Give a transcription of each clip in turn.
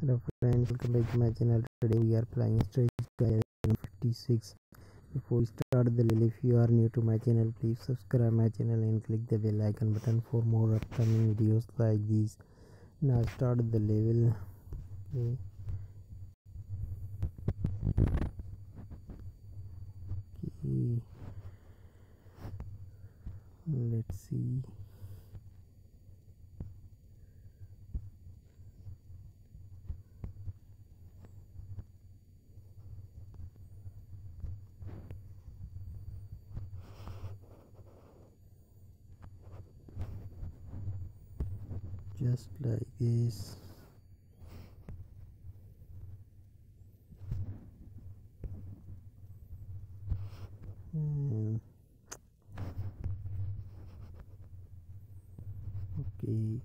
hello friends welcome back to my channel. Today we are playing stage 56 before we start the level if you are new to my channel please subscribe my channel and click the bell icon button for more upcoming videos like these. Now start the level. Okay. Okay. Let's see just like this. And okay.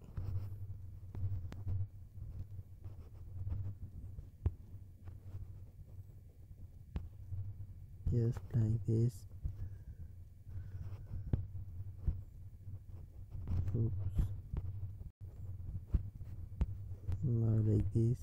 Just like this. Oops now like this.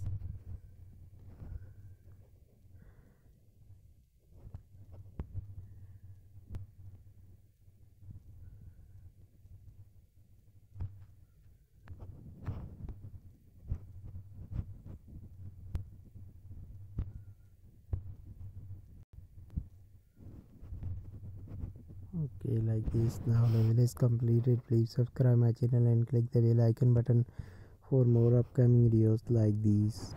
Okay like this. Now level is completed. Please subscribe my channel and click the bell icon button for more upcoming videos like these